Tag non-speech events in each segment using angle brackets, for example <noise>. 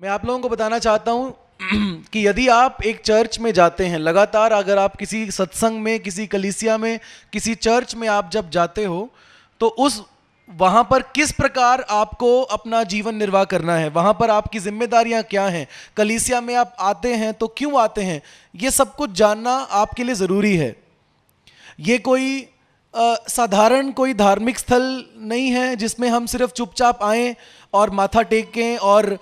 मैं आप लोगों को बताना चाहता हूँ <clears throat> कि यदि आप एक चर्च में जाते हैं, लगातार अगर आप किसी सत्संग में, किसी कलिसिया में, किसी चर्च में आप जब जाते हो तो उस वहाँ पर किस प्रकार आपको अपना जीवन निर्वाह करना है? वहाँ पर आपकी जिम्मेदारियाँ क्या हैं? कलीसिया में आप आते हैं तो क्यों आते हैं? ये सब कुछ जानना आपके लिए ज़रूरी है। ये कोई साधारण कोई धार्मिक स्थल नहीं है जिसमें हम सिर्फ़ चुपचाप आएँ और माथा टेकें और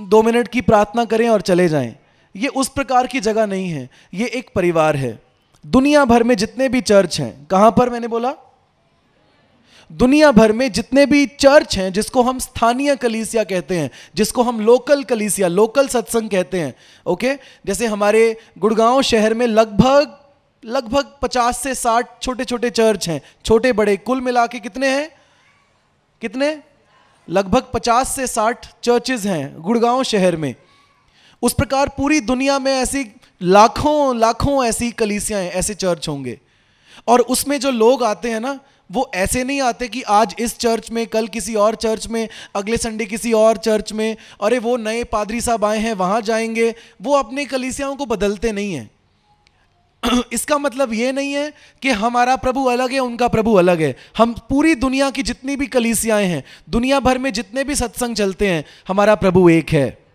दो मिनट की प्रार्थना करें और चले जाएँ। ये उस प्रकार की जगह नहीं है। ये एक परिवार है। दुनिया भर में जितने भी चर्च हैं, कहाँ पर मैंने बोला? दुनिया भर में जितने भी चर्च हैं, जिसको हम स्थानीय कलीसिया कहते हैं, जिसको हम लोकल कलीसिया, लोकल सत्संग कहते हैं ओके जैसे हमारे गुड़गांव शहर में लगभग लगभग 50 से 60 छोटे छोटे चर्च हैं। छोटे, बड़े, कुल मिला के कितने हैं? कितने? लगभग 50 से 60 चर्चेज हैं गुड़गांव शहर में। उस प्रकार पूरी दुनिया में ऐसी लाखों लाखों ऐसी कलीसियाँ ऐसे चर्च होंगे। और उसमें जो लोग आते हैं ना वो ऐसे नहीं आते कि आज इस चर्च में, कल किसी और चर्च में, अगले संडे किसी और चर्च में, अरे वो नए पादरी साहब आए हैं, वहाँ जाएँगे। वो अपने कलीसियाओं को बदलते नहीं हैं। <clears throat> इसका मतलब ये नहीं है कि हमारा प्रभु अलग है, उनका प्रभु अलग है। हम पूरी दुनिया की जितनी भी कलीसियाएँ हैं, दुनिया भर में जितने भी सत्संग चलते हैं, हमारा प्रभु एक है।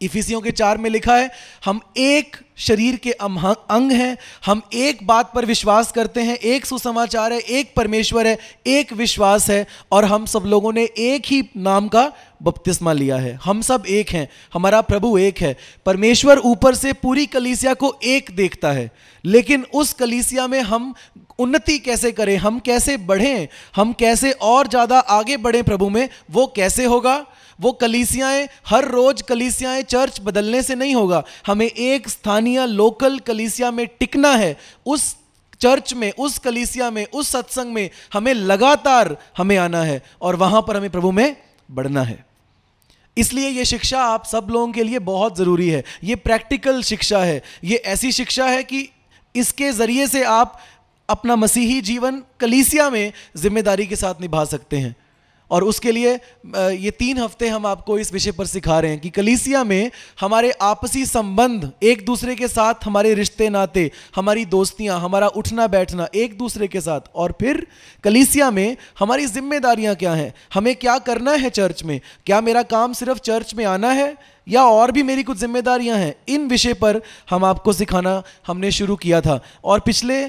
इफिसियों के चार में लिखा है, हम एक शरीर के अंग हैं, हम एक बात पर विश्वास करते हैं, एक सुसमाचार है, एक परमेश्वर है, एक विश्वास है, और हम सब लोगों ने एक ही नाम का बपतिस्मा लिया है। हम सब एक हैं, हमारा प्रभु एक है। परमेश्वर ऊपर से पूरी कलीसिया को एक देखता है, लेकिन उस कलीसिया में हम उन्नति कैसे करें, हम कैसे बढ़ें, हम कैसे और ज़्यादा आगे बढ़ें प्रभु में, वो कैसे होगा? वो कलीसियाएँ, हर रोज कलीसियाएँ चर्च बदलने से नहीं होगा। हमें एक स्थानीय, लोकल कलीसिया में टिकना है। उस चर्च में, उस कलीसिया में, उस सत्संग में हमें लगातार हमें आना है और वहाँ पर हमें प्रभु में बढ़ना है। इसलिए ये शिक्षा आप सब लोगों के लिए बहुत ज़रूरी है। ये प्रैक्टिकल शिक्षा है। ये ऐसी शिक्षा है कि इसके ज़रिए से आप अपना मसीही जीवन कलीसिया में ज़िम्मेदारी के साथ निभा सकते हैं। और उसके लिए ये तीन हफ़्ते हम आपको इस विषय पर सिखा रहे हैं कि कलीसिया में हमारे आपसी संबंध, एक दूसरे के साथ हमारे रिश्ते नाते, हमारी दोस्तियाँ, हमारा उठना बैठना, एक दूसरे के साथ। और फिर कलीसिया में हमारी जिम्मेदारियाँ क्या हैं? हमें क्या करना है चर्च में? क्या मेरा काम सिर्फ़ चर्च में आना है? या और भी मेरी कुछ जिम्मेदारियाँ हैं? इन विषय पर हम आपको सिखाना हमने शुरू किया था। और पिछले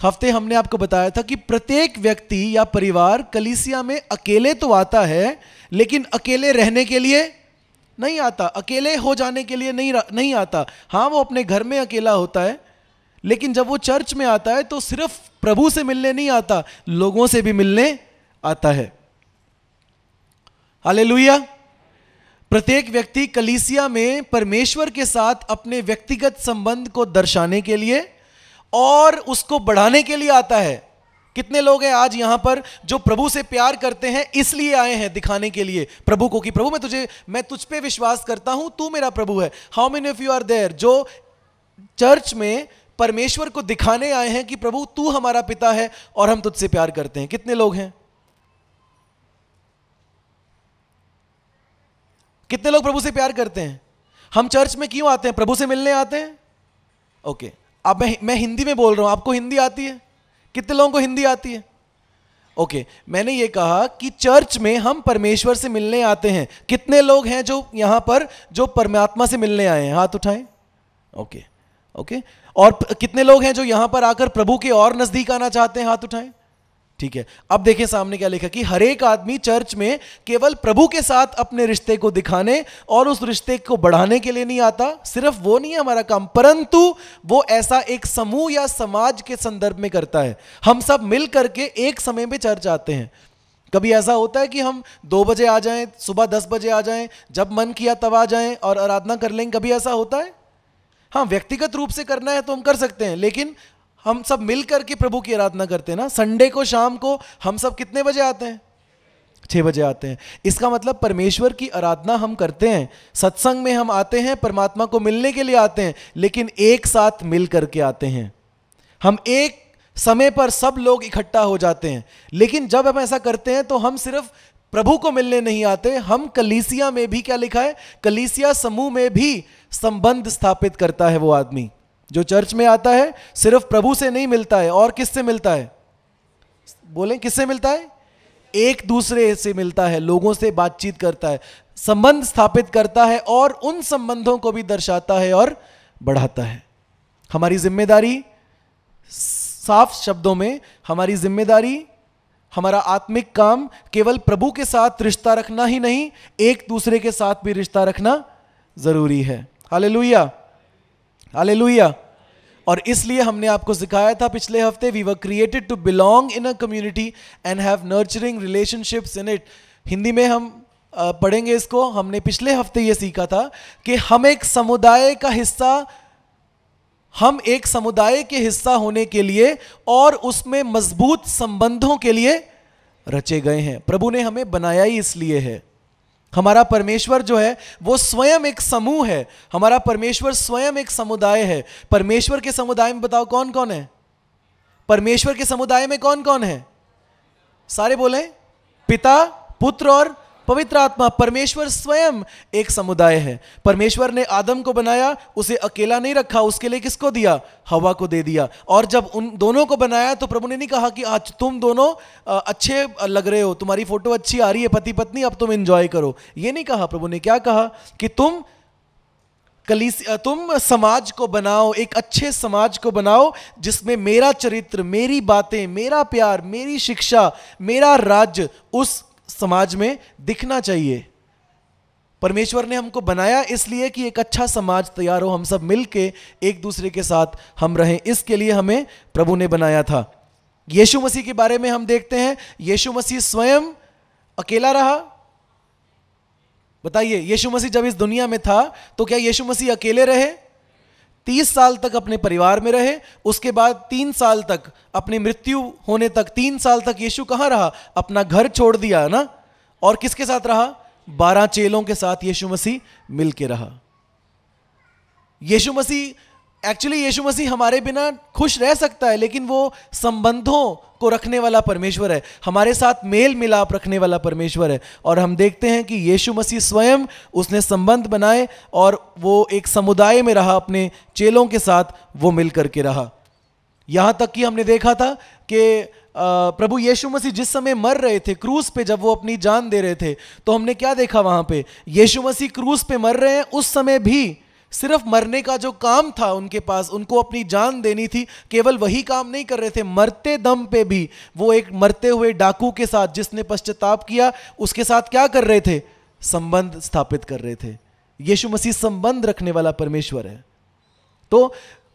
हफ़्ते हमने आपको बताया था कि प्रत्येक व्यक्ति या परिवार कलीसिया में अकेले तो आता है, लेकिन अकेले रहने के लिए नहीं आता, अकेले हो जाने के लिए नहीं नहीं आता। हाँ वो अपने घर में अकेला होता है, लेकिन जब वो चर्च में आता है तो सिर्फ़ प्रभु से मिलने नहीं आता, लोगों से भी मिलने आता है। हालेलुया। प्रत्येक व्यक्ति कलीसिया में परमेश्वर के साथ अपने व्यक्तिगत संबंध को दर्शाने के लिए और उसको बढ़ाने के लिए आता है। कितने लोग हैं आज यहाँ पर जो प्रभु से प्यार करते हैं, इसलिए आए हैं दिखाने के लिए। प्रभु को कि, प्रभु, मैं तुझे, मैं तुझ पे विश्वास करता हूँ, तू मेरा प्रभु है। How many of you are there जो चर्च में परमेश्वर को दिखाने आए हैं कि, प्रभु, तू हमारा पिता है और हम तुझसे प्यार करते हैं कितने लोग हैं? कितने लोग प्रभु से प्यार करते हैं? हम चर्च में क्यों आते हैं? प्रभु से मिलने आते हैं? ओके। अब मैं मैं हिंदी में बोल रहा हूँ, आपको हिंदी आती है? कितने लोगों को हिंदी आती है? ओके मैंने ये कहा कि चर्च में हम परमेश्वर से मिलने आते हैं। कितने लोग हैं जो यहाँ पर, जो परमात्मा से मिलने आए हैं? हाथ उठाएँ। ओके ओके और कितने लोग हैं जो यहाँ पर आकर प्रभु के और नज़दीक आना चाहते हैं? हाथ उठाएँ। ठीक है? अब देखें सामने क्या लिखा कि हर एक आदमी चर्च में केवल प्रभु के साथ अपने रिश्ते को दिखाने और उस रिश्ते को बढ़ाने के लिए नहीं आता। सिर्फ़ वो नहीं है हमारा काम, परंतु वो ऐसा एक समूह या समाज के संदर्भ में करता है। हम सब मिल करके एक समय में चर्च आते हैं। कभी ऐसा होता है कि हम दो बजे आ जाएँ, सुबह दस बजे आ जाएँ, जब मन किया तब आ जाएँ और आराधना कर लेंगे कभी ऐसा होता है? हाँ व्यक्तिगत रूप से करना है तो हम कर सकते हैं, लेकिन हम सब मिल करके प्रभु की आराधना करते हैं ना? संडे को, शाम को हम सब कितने बजे आते हैं? छः बजे आते हैं। इसका मतलब परमेश्वर की आराधना हम करते हैं। सत्संग में हम आते हैं, परमात्मा को मिलने के लिए आते हैं, लेकिन एक साथ मिल करके आते हैं। हम एक समय पर सब लोग इकट्ठा हो जाते हैं। लेकिन जब हम ऐसा करते हैं तो हम सिर्फ़ प्रभु को मिलने नहीं आते, हम कलीसिया में भी क्या लिखा है? कलीसिया समूह में भी संबंध स्थापित करता है वो आदमी। जो चर्च में आता है, सिर्फ़ प्रभु से नहीं मिलता है, और किससे मिलता है? बोलें, किससे मिलता है? एक दूसरे से मिलता है, लोगों से बातचीत करता है, संबंध स्थापित करता है, और उन संबंधों को भी दर्शाता है और बढ़ाता है। हमारी ज़िम्मेदारी, साफ़ शब्दों में, हमारी ज़िम्मेदारी, हमारा आत्मिक काम केवल प्रभु के साथ रिश्ता रखना ही नहीं, एक दूसरे के साथ भी रिश्ता रखना ज़रूरी है। हाले लुहिया हाले और इसलिए हमने आपको सिखाया था पिछले हफ़्ते we were created to belong in a community and have nurturing relationships in it Hindi में हम पढ़ेंगे इसको। हमने पिछले हफ़्ते ये सीखा था कि हम एक समुदाय का हिस्सा, हम एक समुदाय के हिस्सा होने के लिए और उसमें मज़बूत संबंधों के लिए रचे गए हैं। प्रभु ने हमें बनाया ही इसलिए है। हमारा परमेश्वर जो है, वो स्वयं एक समूह है। हमारा परमेश्वर स्वयं एक समुदाय है। परमेश्वर के समुदाय में बताओ कौन कौन है? परमेश्वर के समुदाय में कौन कौन है? सारे बोले? पिता, पुत्र और पवित्र आत्मा परमेश्वर स्वयं एक समुदाय है। परमेश्वर ने आदम को बनाया, उसे अकेला नहीं रखा, उसके लिए किसको दिया? हवा को दे दिया। और जब उन दोनों को बनाया तो प्रभु ने नहीं कहा कि आज तुम दोनों अच्छे लग रहे हो, तुम्हारी फ़ोटो अच्छी आ रही है पति पत्नी अब तुम इंजॉय करो। ये नहीं कहा प्रभु ने। क्या कहा? कि तुम कलीस तुम समाज को बनाओ, एक अच्छे समाज को बनाओ, जिसमें मेरा चरित्र, मेरी बातें, मेरा प्यार, मेरी शिक्षा, मेरा राज्य, उस समाज में दिखना चाहिए। परमेश्वर ने हमको बनाया इसलिए कि एक अच्छा समाज तैयार हो, हम सब मिलके एक दूसरे के साथ हम रहें। इसके लिए हमें प्रभु ने बनाया था। यीशु मसीह के बारे में हम देखते हैं। यीशु मसीह स्वयं अकेला रहा। बताइए, यीशु मसीह जब इस दुनिया में था तो क्या यीशु मसीह अकेले रहे? तीस साल तक अपने परिवार में रहे, उसके बाद तीन साल तक अपनी मृत्यु होने तक, तीन साल तक यीशु कहाँ रहा? अपना घर छोड़ दिया ना? और किसके साथ रहा? बारह चेलों के साथ यीशु मसीह मिल के रहा। यीशु मसीह एक्चुअली यीशु मसीह हमारे बिना खुश रह सकता है, लेकिन वो संबंधों को रखने वाला परमेश्वर है। हमारे साथ मेल मिलाप रखने वाला परमेश्वर है। और हम देखते हैं कि यीशु मसीह स्वयं उसने संबंध बनाए और वो एक समुदाय में रहा, अपने चेलों के साथ वो मिल करके रहा। यहाँ तक कि हमने देखा था कि प्रभु यीशु मसीह जिस समय मर रहे थे, क्रूस पे जब वो अपनी जान दे रहे थे तो हमने क्या देखा वहाँ पे? यीशु मसीह क्रूस पे मर रहे हैं, उस समय भी सिर्फ़ मरने का जो काम था उनके पास, उनको अपनी जान देनी थी, केवल वही काम नहीं कर रहे थे, मरते दम पे भी वो एक मरते हुए डाकू के साथ जिसने पश्चाताप किया, उसके साथ क्या कर रहे थे? संबंध स्थापित कर रहे थे। यीशु मसीह संबंध रखने वाला परमेश्वर है। तो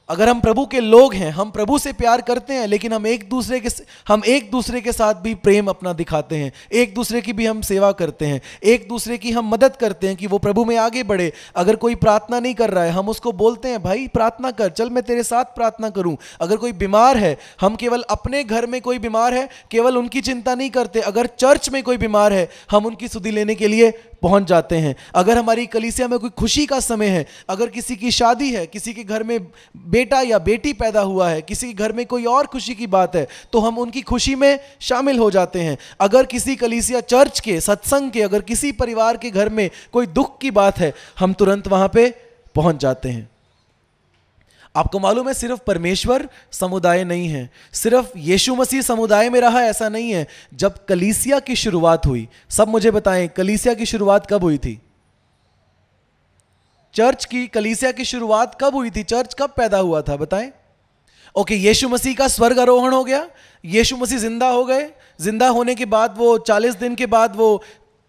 अगर हम प्रभु के लोग हैं, हम प्रभु से प्यार करते हैं, लेकिन हम एक दूसरे के हम एक दूसरे के साथ भी प्रेम अपना दिखाते हैं, एक दूसरे की भी हम सेवा करते हैं, एक दूसरे की हम मदद करते हैं कि वो प्रभु में आगे बढ़े। अगर कोई प्रार्थना नहीं कर रहा है, हम उसको बोलते हैं, भाई, प्रार्थना कर, चल मैं तेरे साथ प्रार्थना करूँ। अगर कोई बीमार है, हम केवल अपने घर में कोई बीमार है, केवल उनकी चिंता नहीं करते। अगर चर्च में कोई बीमार है, हम उनकी सुधी लेने के लिए पहुँच जाते हैं। अगर हमारी कलीसिया में कोई खुशी का समय है, अगर किसी की शादी है, किसी के घर में बेटा या बेटी पैदा हुआ है, किसी के घर में कोई और खुशी की बात है तो हम उनकी खुशी में शामिल हो जाते हैं। अगर किसी कलीसिया चर्च के, सत्संग के, अगर किसी परिवार के घर में कोई दुख की बात है, हम तुरंत वहाँ पर पहुँच जाते हैं। आपको मालूम है, सिर्फ़ परमेश्वर समुदाय नहीं है। सिर्फ़ यीशु मसीह समुदाय में रहा, ऐसा नहीं है। जब कलीसिया की शुरुआत हुई, सब मुझे बताएँ, कलीसिया की शुरुआत कब हुई थी? चर्च की, कलीसिया की शुरुआत कब हुई थी? चर्च कब पैदा हुआ था, बताएँ? ओके, यीशु मसीह का स्वर्ग आरोहण हो गया, यीशु मसीह ज़िंदा हो गए, ज़िंदा होने के बाद वो चालीस दिन के बाद वो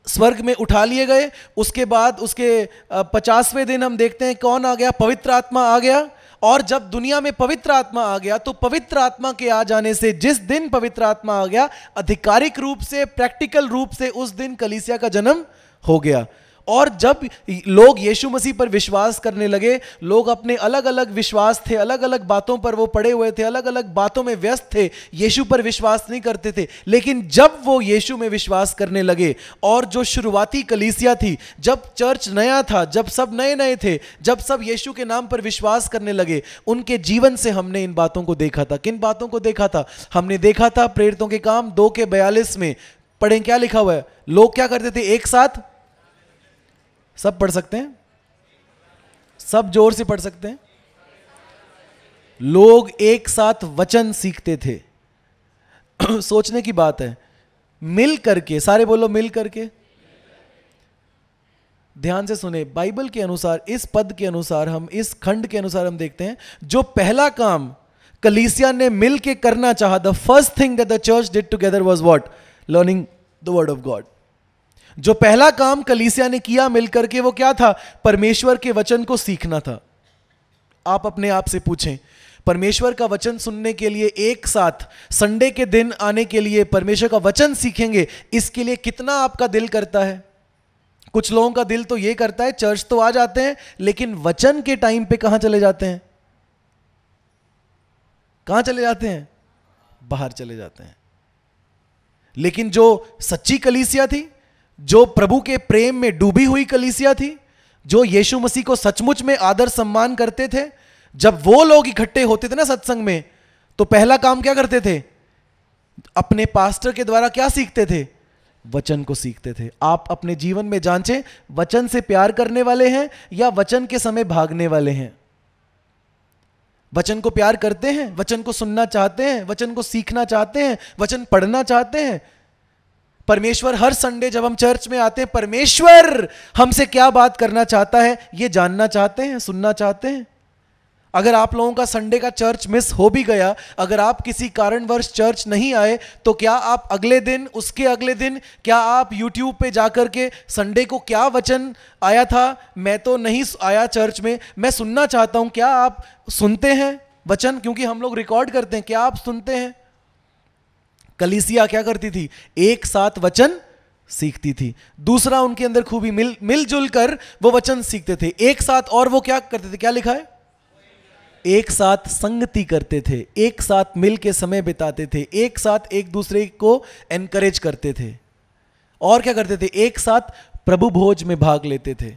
स्वर्ग में उठा लिए गए, उसके बाद उसके पचासवें दिन हम देखते हैं कौन आ गया? पवित्र आत्मा आ गया और जब दुनिया में पवित्र आत्मा आ गया तो पवित्र आत्मा के आ जाने से, जिस दिन पवित्र आत्मा आ गया, आधिकारिक रूप से प्रैक्टिकल रूप से, उस दिन कलिसिया का जन्म हो गया। और जब लोग यीशु मसीह पर विश्वास करने लगे, लोग अपने अलग अलग विश्वास थे अलग अलग बातों पर वो पड़े हुए थे अलग अलग बातों में व्यस्त थे, यीशु पर विश्वास नहीं करते थे। लेकिन जब वो यीशु में विश्वास करने लगे, और जो शुरुआती कलीसिया थी, जब चर्च नया था, जब सब नए नए थे, जब सब यीशु के नाम पर विश्वास करने लगे, उनके जीवन से हमने इन बातों को देखा था। किन बातों को देखा था? हमने देखा था प्रेरितों के काम, दो के बयालीस में, पढ़ें क्या लिखा हुआ है? लोग क्या करते थे? एक साथ सब पढ़ सकते हैं? सब ज़ोर से पढ़ सकते हैं? लोग एक साथ वचन सीखते थे। <clears throat> सोचने की बात है, मिल करके, सारे बोलो मिल करके। ध्यान से सुने, बाइबल के अनुसार, इस पद के अनुसार हम, इस खंड के अनुसार हम देखते हैं, जो पहला काम कलीसिया ने मिल के करना चाहा the first thing that the church did together was what learning the word of God जो पहला काम कलीसिया ने किया मिलकर के वो क्या था? परमेश्वर के वचन को सीखना था। आप अपने आप से पूछें, परमेश्वर का वचन सुनने के लिए एक साथ, संडे के दिन आने के लिए परमेश्वर का वचन सीखेंगे, इसके लिए कितना आपका दिल करता है? कुछ लोगों का दिल तो ये करता है, चर्च तो आ जाते हैं, लेकिन वचन के टाइम पे कहाँ चले जाते हैं? कहाँ चले जाते हैं? बाहर चले जाते हैं। लेकिन जो सच्ची कलीसिया थी जो प्रभु के प्रेम में डूबी हुई कलीसिया थी, जो यीशु मसीह को सचमुच में आदर सम्मान करते थे, जब वो लोग इकट्ठे होते थे ना सत्संग में तो पहला काम क्या करते थे? अपने पास्टर के द्वारा क्या सीखते थे? वचन को सीखते थे। आप अपने जीवन में जांचें, वचन से प्यार करने वाले हैं या वचन के समय भागने वाले हैं? वचन को प्यार करते हैं? वचन को सुनना चाहते हैं? वचन को सीखना चाहते हैं? वचन पढ़ना चाहते हैं? परमेश्वर हर संडे जब हम चर्च में आते हैं, परमेश्वर हमसे क्या बात करना चाहता है? ये जानना चाहते हैं, सुनना चाहते हैं। अगर आप लोगों का संडे का चर्च मिस हो भी गया, अगर आप किसी कारणवश चर्च नहीं आए तो क्या आप अगले दिन, उसके अगले दिन, क्या आप यूट्यूब पे जाकर के संडे को क्या वचन आया था? मैं तो नहीं आया चर्च में। मैं सुनना चाहता हूँ, क्या आप सुनते हैं वचन? क्योंकि हम लोग रिकॉर्ड करते हैं, क्या आप सुनते हैं? कलिसिया क्या करती थी? एक साथ वचन सीखती थी। दूसरा उनके अंदर खूबी मिल, मिलजुल कर वो वचन सीखते थे। एक साथ और वो क्या करते थे? क्या लिखा है? एक साथ संगति करते थे। एक साथ मिल के समय बिताते थे। एक साथ एक दूसरे को एनकरेज करते थे। और क्या करते थे? एक साथ प्रभु भोज में भाग लेते थे।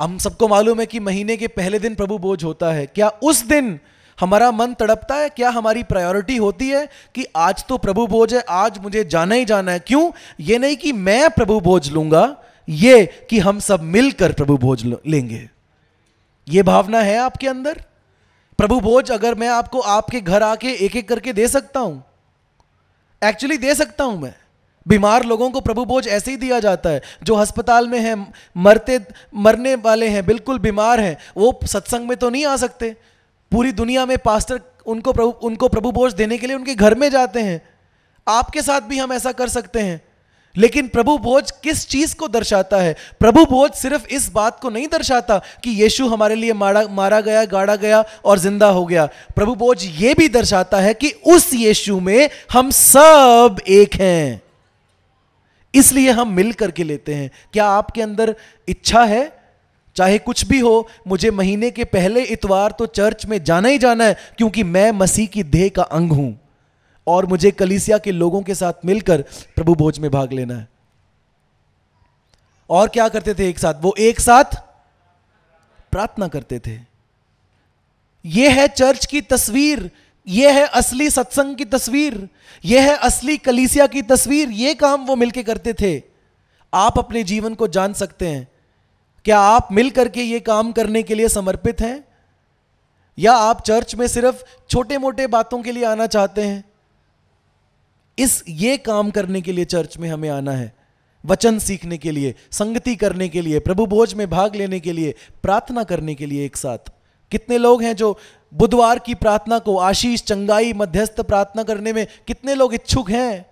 हम सबको मालूम है कि महीने के पहले दिन प्रभु भोज होता है। क्या उस दिन हमारा मन तड़पता है, क्या हमारी प्रायोरिटी होती है कि आज तो प्रभु भोज है, आज मुझे जाना ही जाना है? क्यों? ये नहीं कि मैं प्रभु भोज लूँगा, ये कि हम सब मिलकर प्रभु भोज लेंगे। ये भावना है आपके अंदर? प्रभु भोज अगर मैं आपको आपके घर आके एक एक करके दे सकता हूँ एक्चुअली दे सकता हूँ मैं। बीमार लोगों को प्रभु भोज ऐसे ही दिया जाता है, जो अस्पताल में हैं, मरते, मरने वाले हैं, बिल्कुल बीमार हैं, वो सत्संग में तो नहीं आ सकते। पूरी दुनिया में पास्टर उनको प्रभु उनको प्रभु भोज देने के लिए उनके घर में जाते हैं। आपके साथ भी हम ऐसा कर सकते हैं। लेकिन प्रभु भोज किस चीज़ को दर्शाता है? प्रभु भोज सिर्फ़ इस बात को नहीं दर्शाता कि यीशु हमारे लिए मारा मारा गया, गाड़ा गया और ज़िंदा हो गया। प्रभु भोज यह भी दर्शाता है कि उस यीशु में हम सब एक हैं। इसलिए हम मिल करके लेते हैं। क्या आपके अंदर इच्छा है? चाहे कुछ भी हो, मुझे महीने के पहले इतवार तो चर्च में जाना ही जाना है, क्योंकि मैं मसीह की देह का अंग हूँ। और मुझे कलीसिया के लोगों के साथ मिलकर प्रभु भोज में भाग लेना है। और क्या करते थे एक साथ? वो एक साथ प्रार्थना करते थे। यह है चर्च की तस्वीर यह है असली सत्संग की तस्वीर यह है असली कलीसिया की तस्वीर यह काम वो मिलके करते थे। आप अपने जीवन को जान सकते हैं। क्या आप मिल करके ये काम करने के लिए समर्पित हैं? या आप चर्च में सिर्फ़ छोटे मोटे बातों के लिए आना चाहते हैं? इस ये काम करने के लिए चर्च में हमें आना है। वचन सीखने के लिए, संगति करने के लिए, प्रभु भोज में भाग लेने के लिए, प्रार्थना करने के लिए एक साथ। कितने लोग हैं जो बुधवार की प्रार्थना को आशीष, चंगाई, मध्यस्थ प्रार्थना करने में कितने लोग इच्छुक हैं?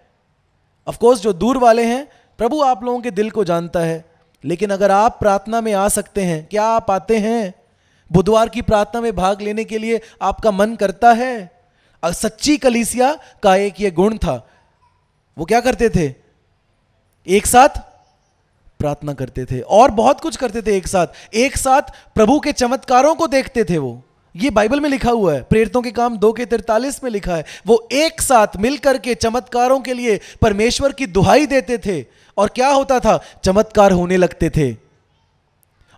ऑफकोर्स जो दूर वाले हैं, प्रभु आप लोगों के दिल को जानता है। लेकिन अगर आप प्रार्थना में आ सकते हैं, क्या आप आते हैं? बुधवार की प्रार्थना में भाग लेने के लिए आपका मन करता है? सच्ची कलीसिया का एक ये गुण था। वो क्या करते थे? एक साथ प्रार्थना करते थे और बहुत कुछ करते थे एक साथ। एक साथ प्रभु के चमत्कारों को देखते थे वो। ये बाइबल में लिखा हुआ है, प्रेरितों के काम दो के तिरतालीस में लिखा है, वो एक साथ मिलकर के चमत्कारों के लिए परमेश्वर की दुहाई देते थे। और क्या होता था? चमत्कार होने लगते थे।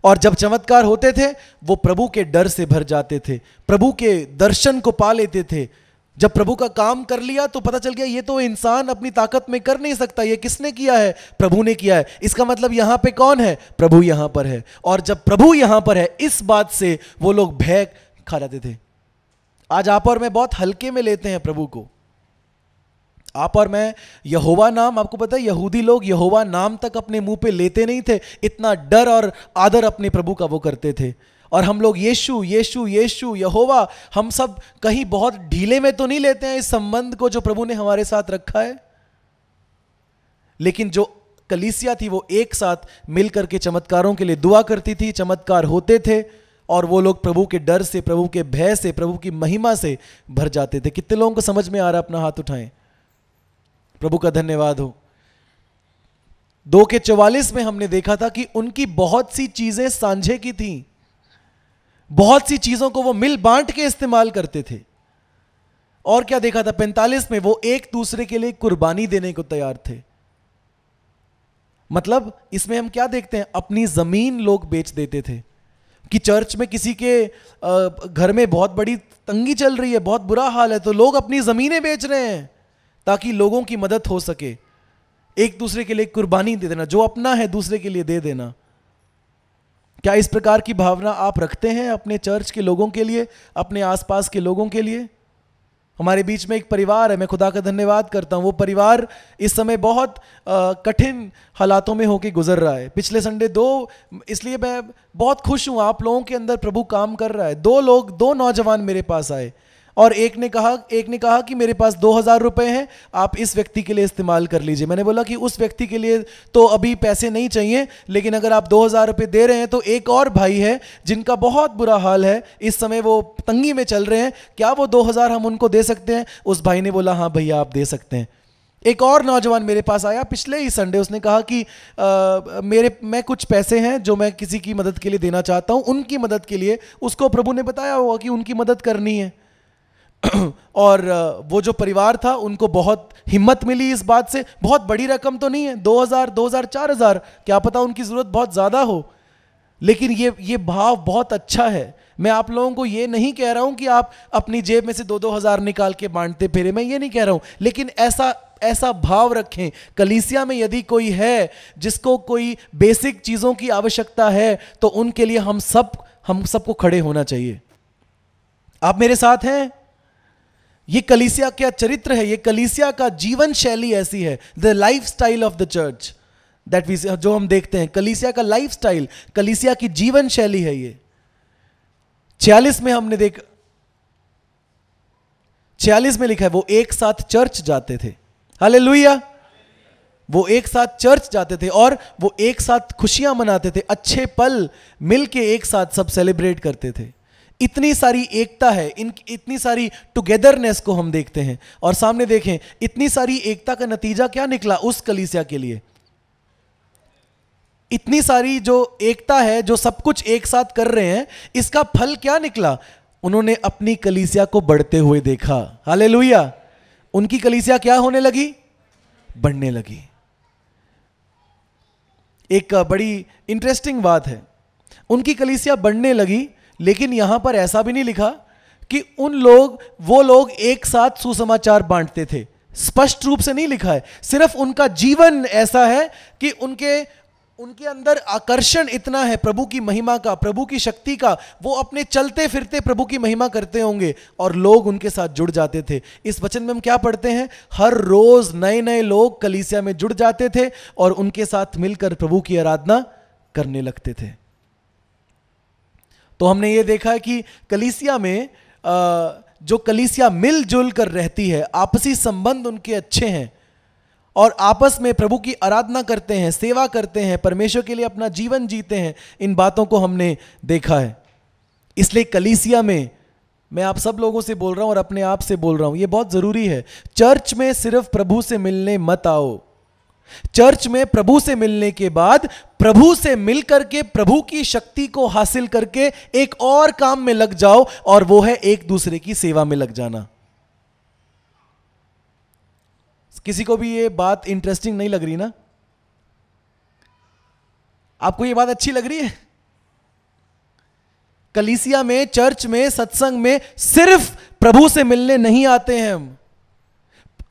और जब चमत्कार होते थे, वो प्रभु के डर से भर जाते थे, प्रभु के दर्शन को पा लेते थे। जब प्रभु का काम कर लिया तो पता चल गया, ये तो इंसान अपनी ताकत में कर नहीं सकता, ये किसने किया है? प्रभु ने किया है। इसका मतलब यहाँ पे कौन है? प्रभु यहाँ पर है। और जब प्रभु यहाँ पर है, इस बात से वो लोग भय खा जाते थे। आज आप और मैं बहुत हल्के में लेते हैं प्रभु को। आप और मैं, यहोवा नाम, आपको पता है, यहूदी लोग यहोवा नाम तक अपने मुँह पे लेते नहीं थे, इतना डर और आदर अपने प्रभु का वो करते थे। और हम लोग यीशु यीशु यीशु, यहोवा, हम सब कहीं बहुत ढीले में तो नहीं लेते हैं इस संबंध को जो प्रभु ने हमारे साथ रखा है। लेकिन जो कलीसिया थी वो एक साथ मिलकर के चमत्कारों के लिए दुआ करती थी, चमत्कार होते थे। और वो लोग प्रभु के डर से, प्रभु के भय से, प्रभु की महिमा से भर जाते थे। कितने लोगों को समझ में आ रहा अपना हाथ उठाएँ? प्रभु का धन्यवाद हो। दो के चौवालीस में हमने देखा था कि उनकी बहुत सी चीज़ें सांझे की थी। बहुत सी चीज़ों को वो मिल बांट के इस्तेमाल करते थे। और क्या देखा था? पैंतालीस में वो एक दूसरे के लिए कुर्बानी देने को तैयार थे। मतलब इसमें हम क्या देखते हैं? अपनी ज़मीन लोग बेच देते थे। कि चर्च में किसी के घर में बहुत बड़ी तंगी चल रही है, बहुत बुरा हाल है तो लोग अपनी ज़मीनें बेच रहे हैं ताकि लोगों की मदद हो सके। एक दूसरे के लिए कुर्बानी दे देना, जो अपना है दूसरे के लिए दे देना। क्या इस प्रकार की भावना आप रखते हैं अपने चर्च के लोगों के लिए, अपने आसपास के लोगों के लिए? हमारे बीच में एक परिवार है, मैं खुदा का धन्यवाद करता हूँ। वो परिवार इस समय बहुत कठिन हालातों में होके गुजर रहा है। पिछले संडे दो, इसलिए मैं बहुत खुश हूँ, आप लोगों के अंदर प्रभु काम कर रहा है। दो लोग, दो नौजवान मेरे पास आए। और एक ने कहा एक ने कहा कि मेरे पास दो हज़ार रुपये हैं आप इस व्यक्ति के लिए इस्तेमाल कर लीजिए। मैंने बोला कि उस व्यक्ति के लिए तो अभी पैसे नहीं चाहिए लेकिन अगर आप दो हज़ार रुपये दे रहे हैं तो एक और भाई है जिनका बहुत बुरा हाल है इस समय वो तंगी में चल रहे हैं क्या वो दो हज़ार हम उनको दे सकते हैं? उस भाई ने बोला हाँ भैया आप दे सकते हैं। एक और नौजवान मेरे पास आया पिछले ही संडे उसने कहा कि आ, मेरे मैं कुछ पैसे हैं जो मैं किसी की मदद के लिए देना चाहता हूँ उनकी मदद के लिए। उसको प्रभु ने बताया होगा कि उनकी मदद करनी है। <clears throat> और वो जो परिवार था, उनको बहुत हिम्मत मिली इस बात से। बहुत बड़ी रकम तो नहीं है, दो हज़ार दो हज़ार, चार हज़ार। क्या पता उनकी ज़रूरत बहुत ज़्यादा हो। लेकिन ये ये भाव बहुत अच्छा है। मैं आप लोगों को ये नहीं कह रहा हूँ कि आप अपनी जेब में से दो दो हज़ार निकाल के बांटते फिरे। मैं ये नहीं कह रहा हूँ। लेकिन ऐसा ऐसा भाव रखें। कलीसिया में यदि कोई है जिसको कोई बेसिक चीज़ों की आवश्यकता है तो उनके लिए हम सब, हम सबको खड़े होना चाहिए। आप मेरे साथ हैं? ये कलीसिया क्या चरित्र है, ये कलीसिया का जीवन शैली ऐसी है the life style of the church that we जो हम देखते हैं, कलीसिया का लाइफ स्टाइल कलीसिया की जीवन शैली है ये। छियालीस में हमने देख, छियालीस में लिखा है, वो एक साथ चर्च जाते थे। हाले वो एक साथ चर्च जाते थे और वो एक साथ खुशियाँ मनाते थे, अच्छे पल मिलके एक साथ सब सेलिब्रेट करते थे। इतनी सारी एकता है, इन, इतनी सारी टुगेदरनेस को हम देखते हैं। और सामने देखें, इतनी सारी एकता का नतीजा क्या निकला उस कलीसिया के लिए? इतनी सारी जो एकता है, जो सब कुछ एक साथ कर रहे हैं, इसका फल क्या निकला? उन्होंने अपनी कलीसिया को बढ़ते हुए देखा। हाले उनकी कलीसिया क्या होने लगी? बढ़ने लगी। एक बड़ी इंटरेस्टिंग बात है। उनकी कलीसिया बढ़ने लगी लेकिन यहाँ पर ऐसा भी नहीं लिखा कि उन लोग, वो लोग एक साथ सुसमाचार बांटते थे। स्पष्ट रूप से नहीं लिखा है। सिर्फ़ उनका जीवन ऐसा है कि उनके उनके अंदर आकर्षण इतना है प्रभु की महिमा का, प्रभु की शक्ति का। वो अपने चलते फिरते प्रभु की महिमा करते होंगे और लोग उनके साथ जुड़ जाते थे। इस वचन में हम क्या पढ़ते हैं? हर रोज नए नए लोग कलीसिया में जुड़ जाते थे और उनके साथ मिलकर प्रभु की आराधना करने लगते थे। तो हमने ये देखा है कि कलीसिया में जो कलीसिया मिलजुल कर रहती है, आपसी संबंध उनके अच्छे हैं और आपस में प्रभु की आराधना करते हैं, सेवा करते हैं, परमेश्वर के लिए अपना जीवन जीते हैं, इन बातों को हमने देखा है। इसलिए कलीसिया में, मैं आप सब लोगों से बोल रहा हूँ और अपने आप से बोल रहा हूँ, ये बहुत ज़रूरी है। चर्च में सिर्फ़ प्रभु से मिलने मत आओ। चर्च में प्रभु से मिलने के बाद, प्रभु से मिलकर के प्रभु की शक्ति को हासिल करके एक और काम में लग जाओ और वो है एक दूसरे की सेवा में लग जाना। किसी को भी ये बात इंटरेस्टिंग नहीं लग रही ना? आपको ये बात अच्छी लग रही है? कलीसिया में, चर्च में, सत्संग में सिर्फ़ प्रभु से मिलने नहीं आते हैं। हम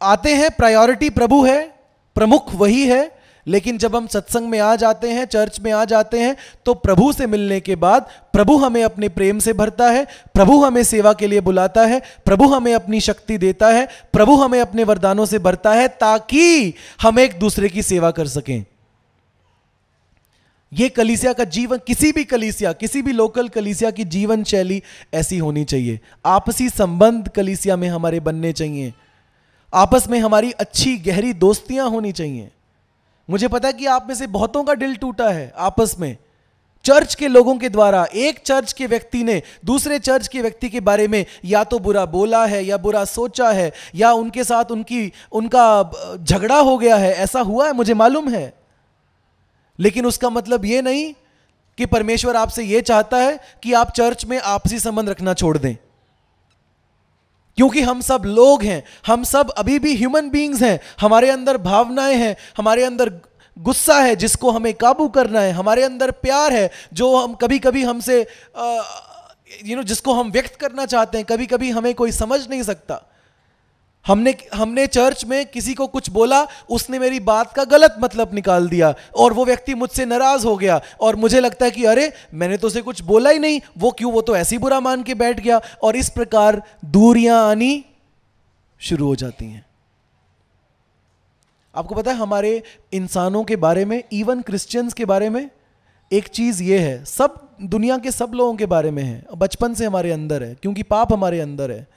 आते हैं प्रायोरिटी प्रभु है। प्रमुख वही है, लेकिन जब हम सत्संग में आ जाते हैं, चर्च में आ जाते हैं तो प्रभु से मिलने के बाद प्रभु हमें अपने प्रेम से भरता है, प्रभु हमें सेवा के लिए बुलाता है, प्रभु हमें अपनी शक्ति देता है, प्रभु हमें अपने वरदानों से भरता है ताकि हम एक दूसरे की सेवा कर सकें। यह कलीसिया का जीवन, किसी भी कलीसिया, किसी भी लोकल कलीसिया की जीवन शैली ऐसी होनी चाहिए। आपसी संबंध कलीसिया में हमारे बनने चाहिए। आपस में हमारी अच्छी गहरी दोस्तियाँ होनी चाहिए। मुझे पता है कि आप में से बहुतों का दिल टूटा है आपस में। चर्च के लोगों के द्वारा, एक चर्च के व्यक्ति ने दूसरे चर्च के व्यक्ति के बारे में या तो बुरा बोला है या बुरा सोचा है या उनके साथ उनकी, उनका झगड़ा हो गया है, ऐसा हुआ है, मुझे मालूम है। लेकिन उसका मतलब यह नहीं कि परमेश्वर आपसे यह चाहता है कि आप चर्च में आपसी संबंध रखना छोड़ दें। क्योंकि हम सब लोग हैं, हम सब अभी भी ह्यूमन बींग्स हैं, हमारे अंदर भावनाएँ हैं, हमारे अंदर गुस्सा है जिसको हमें काबू करना है, हमारे अंदर प्यार है जो हम कभी कभी हमसे यू नो जिसको हम व्यक्त करना चाहते हैं कभी कभी हमें कोई समझ नहीं सकता। हमने हमने चर्च में किसी को कुछ बोला, उसने मेरी बात का गलत मतलब निकाल दिया और वो व्यक्ति मुझसे नाराज़ हो गया और मुझे लगता है कि अरे, मैंने तो उसे कुछ बोला ही नहीं, वो क्यों, वो तो ऐसी बुरा मान के बैठ गया और इस प्रकार दूरियाँ आनी शुरू हो जाती हैं। आपको पता है, हमारे इंसानों के बारे में इवन क्रिश्चियंस के बारे में एक चीज़ ये है, सब दुनिया के सब लोगों के बारे में है, बचपन से हमारे अंदर है, क्योंकि पाप हमारे अंदर है।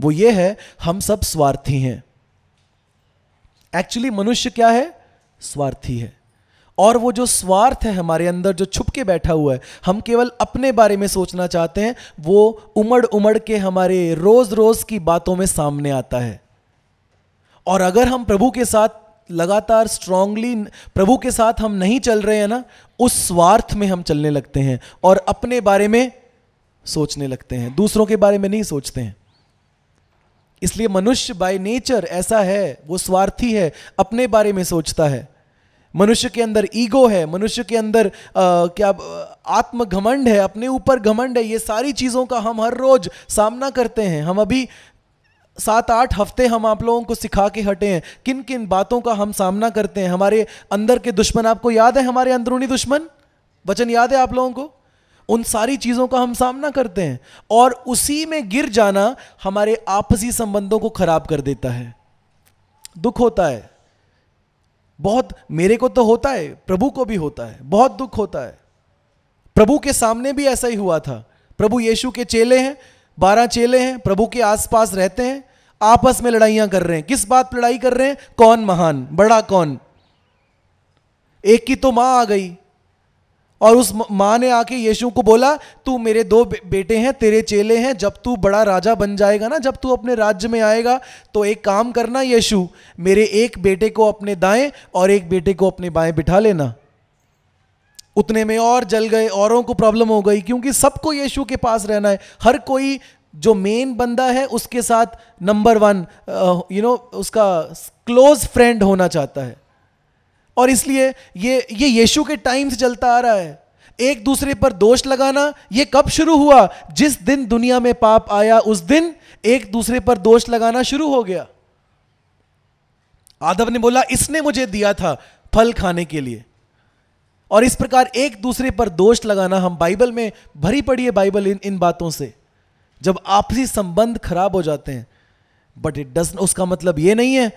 वो ये है, हम सब स्वार्थी हैं। एक्चुअली मनुष्य क्या है? स्वार्थी है। और वो जो स्वार्थ है हमारे अंदर, जो छुप के बैठा हुआ है, हम केवल अपने बारे में सोचना चाहते हैं, वो उमड़ उमड़ के हमारे रोज रोज की बातों में सामने आता है। और अगर हम प्रभु के साथ लगातार स्ट्रांगली प्रभु के साथ हम नहीं चल रहे हैं ना, उस स्वार्थ में हम चलने लगते हैं और अपने बारे में सोचने लगते हैं। दूसरों के बारे में नहीं सोचते हैं। इसलिए मनुष्य बाय नेचर ऐसा है वो स्वार्थी है अपने बारे में सोचता है। मनुष्य के अंदर ईगो है मनुष्य के अंदर आ, क्या आत्म घमंड है अपने ऊपर घमंड है ये सारी चीज़ों का हम हर रोज सामना करते हैं। हम अभी सात आठ हफ़्ते हम आप लोगों को सिखा के हटे हैं किन किन बातों का हम सामना करते हैं। हमारे अंदर के दुश्मन आपको याद है हमारे अंदरूनी दुश्मन? वचन याद है आप लोगों को? उन सारी चीज़ों का हम सामना करते हैं और उसी में गिर जाना हमारे आपसी संबंधों को खराब कर देता है। दुख होता है। बहुत मेरे को तो होता है, प्रभु को भी होता है। बहुत दुख होता है। प्रभु के सामने भी ऐसा ही हुआ था। प्रभु यीशु के चेले हैं, बारह चेले हैं, प्रभु के आसपास रहते हैं, आपस में लड़ाइयाँ कर रहे हैं। किस बात पर लड़ाई कर रहे हैं? कौन महान? बड़ा कौन? एक की तो माँ आ गई। और उस माँ ने आके यीशु को बोला, तू मेरे दो बेटे हैं, तेरे चेले हैं, जब तू बड़ा राजा बन जाएगा ना, जब तू अपने राज्य में आएगा तो एक काम करना यीशु, मेरे एक बेटे को अपने दाएँ और एक बेटे को अपने बाएँ बिठा लेना। उतने में और जल गए, औरों को प्रॉब्लम हो गई, क्योंकि सबको यीशु के पास रहना है। हर कोई जो मेन बंदा है, उसके साथ नंबर वन यू नो उसका क्लोज फ्रेंड होना चाहता है। और इसलिए ये ये यीशु के टाइम से चलता आ रहा है। एक दूसरे पर दोष लगाना, ये कब शुरू हुआ? जिस दिन दुनिया में पाप आया, उस दिन एक दूसरे पर दोष लगाना शुरू हो गया। आदव ने बोला, इसने मुझे दिया था फल खाने के लिए। और इस प्रकार एक दूसरे पर दोष लगाना हम बाइबल में भरी पड़ी है बाइबल इन इन बातों से। जब आपसी संबंध खराब हो जाते हैं बट इट डज उसका मतलब यह नहीं है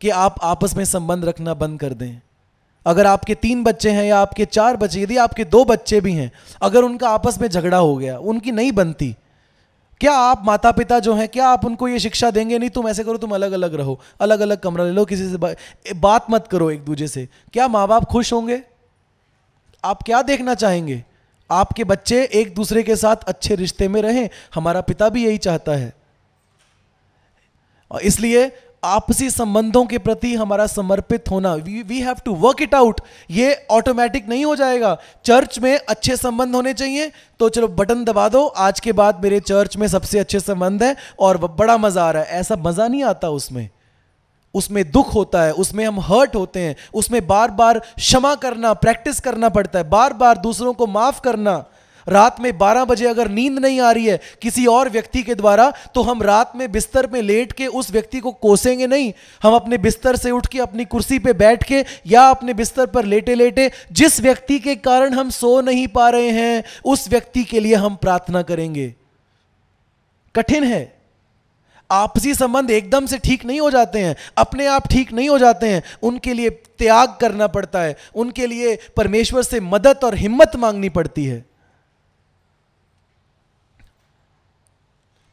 कि आप आपस में संबंध रखना बंद कर दें। अगर आपके तीन बच्चे हैं या आपके चार बच्चे यदि आपके दो बच्चे भी हैं अगर उनका आपस में झगड़ा हो गया उनकी नहीं बनती क्या आप माता पिता जो हैं क्या आप उनको ये शिक्षा देंगे? नहीं तुम ऐसे करो तुम अलग अलग रहो अलग अलग कमरा ले लो किसी से बा, बात मत करो एक दूसरे से। क्या माँ बाप खुश होंगे? आप क्या देखना चाहेंगे? आपके बच्चे एक दूसरे के साथ अच्छे रिश्ते में रहें हमारा पिता भी यही चाहता है। इसलिए आपसी संबंधों के प्रति हमारा समर्पित होना we have to work it out ये ऑटोमेटिक नहीं हो जाएगा। चर्च में अच्छे संबंध होने चाहिए। तो चलो बटन दबा दो। आज के बाद मेरे चर्च में सबसे अच्छे संबंध है और बड़ा मज़ा आ रहा है। ऐसा मज़ा नहीं आता उसमें। उसमें दुख होता है। उसमें हम हर्ट होते हैं। उसमें बार बार क्षमा करना प्रैक्टिस करना पड़ता है। बार बार दूसरों को माफ़ करना। रात में 12 बजे अगर नींद नहीं आ रही है किसी और व्यक्ति के द्वारा तो हम रात में बिस्तर में लेट के उस व्यक्ति को कोसेंगे नहीं। हम अपने बिस्तर से उठ के अपनी कुर्सी पे बैठ के या अपने बिस्तर पर लेटे लेटे, जिस व्यक्ति के कारण हम सो नहीं पा रहे हैं, उस व्यक्ति के लिए हम प्रार्थना करेंगे। कठिन है। आपसी संबंध एकदम से ठीक नहीं हो जाते हैं, अपने आप ठीक नहीं हो जाते हैं, उनके लिए त्याग करना पड़ता है, उनके लिए परमेश्वर से मदद और हिम्मत मांगनी पड़ती है।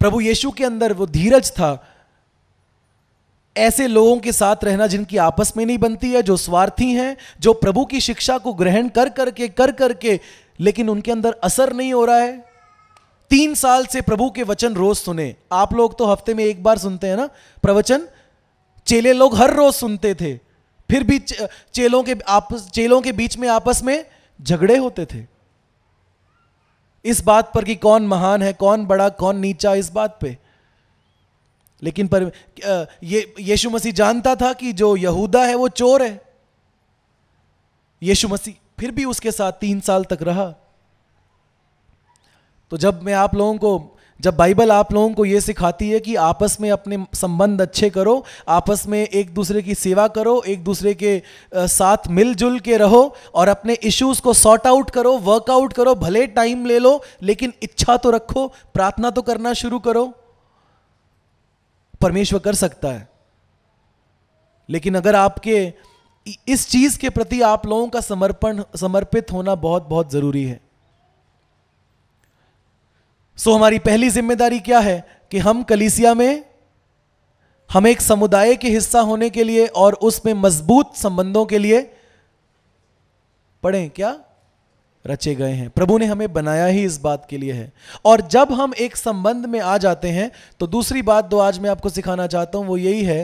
प्रभु यीशु के अंदर वो धीरज था। ऐसे लोगों के साथ रहना जिनकी आपस में नहीं बनती है, जो स्वार्थी हैं, जो प्रभु की शिक्षा को ग्रहण कर करके कर करके, लेकिन उनके अंदर असर नहीं हो रहा है। तीन साल से प्रभु के वचन रोज सुने। आप लोग तो हफ़्ते में एक बार सुनते हैं ना प्रवचन? चेले लोग हर रोज सुनते थे। फिर भी चेलों के आपस, चेलों के बीच में आपस में झगड़े होते थे। इस बात पर कि कौन महान है, कौन बड़ा, कौन नीचा, इस बात पे। लेकिन पर ये, यीशु मसीह जानता था कि जो यहूदा है, वो चोर है। यीशु मसीह फिर भी उसके साथ तीन साल तक रहा। तो जब मैं आप लोगों को जब बाइबल आप लोगों को ये सिखाती है कि आपस में अपने संबंध अच्छे करो, आपस में एक दूसरे की सेवा करो, एक दूसरे के साथ मिलजुल के रहो और अपने इश्यूज़ को सॉर्ट आउट करो वर्कआउट करो, भले टाइम ले लो, लेकिन इच्छा तो रखो, प्रार्थना तो करना शुरू करो। परमेश्वर कर सकता है। लेकिन अगर आपके इस चीज़ के प्रति आप लोगों का समर्पण, समर्पित होना बहुत बहुत ज़रूरी है। सो हमारी पहली ज़िम्मेदारी क्या है कि हम कलीसिया में, हम एक समुदाय के हिस्सा होने के लिए और उसमें मज़बूत संबंधों के लिए पढ़ें क्या? रचे गए हैं। प्रभु ने हमें बनाया ही इस बात के लिए है। और जब हम एक संबंध में आ जाते हैं तो दूसरी बात जो आज मैं आपको सिखाना चाहता हूँ, वो यही है